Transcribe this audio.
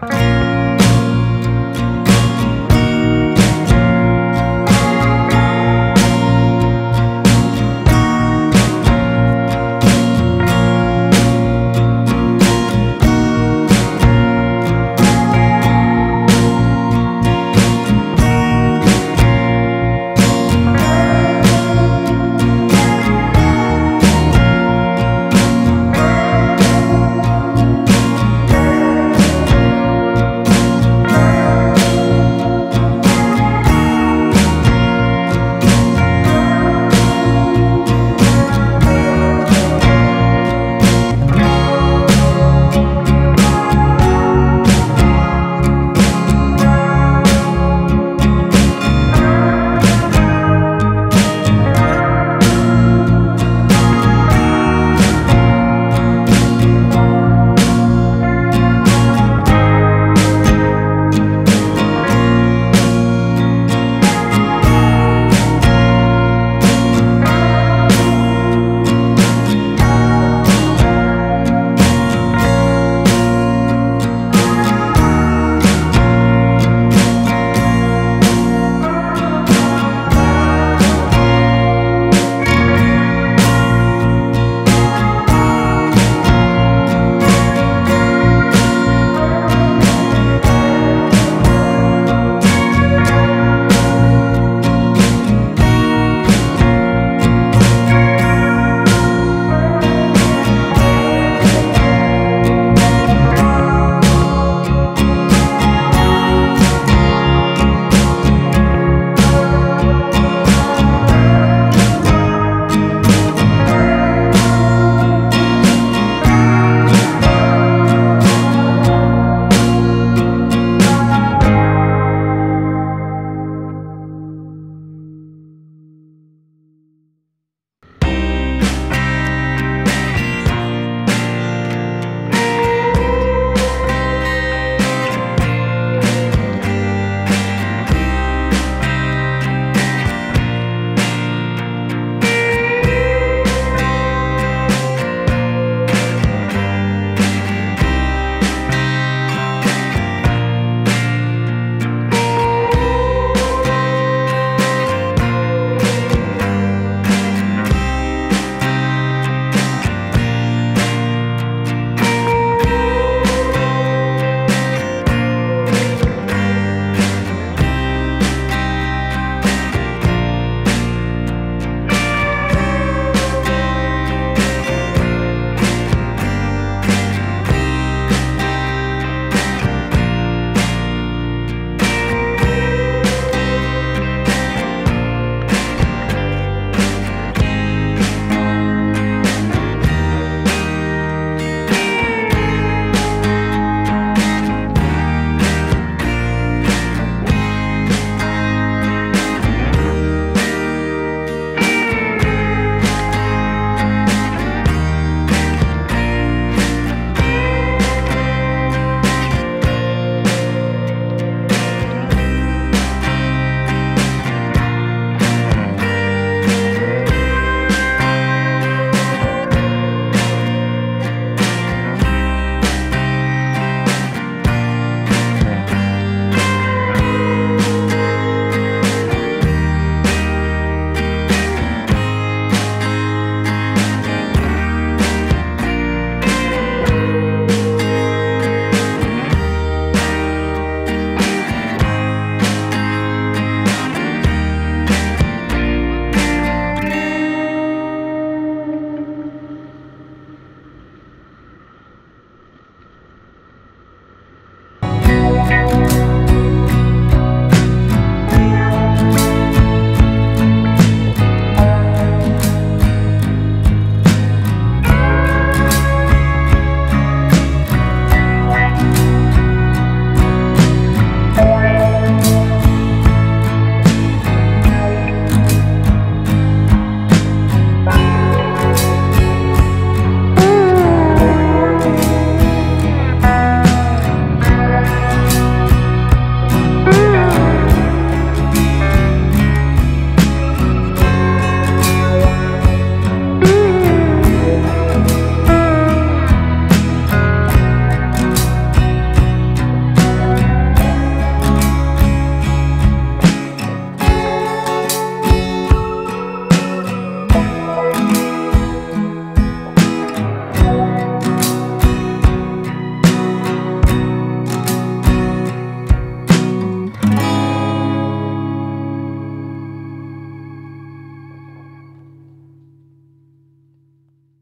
Bye.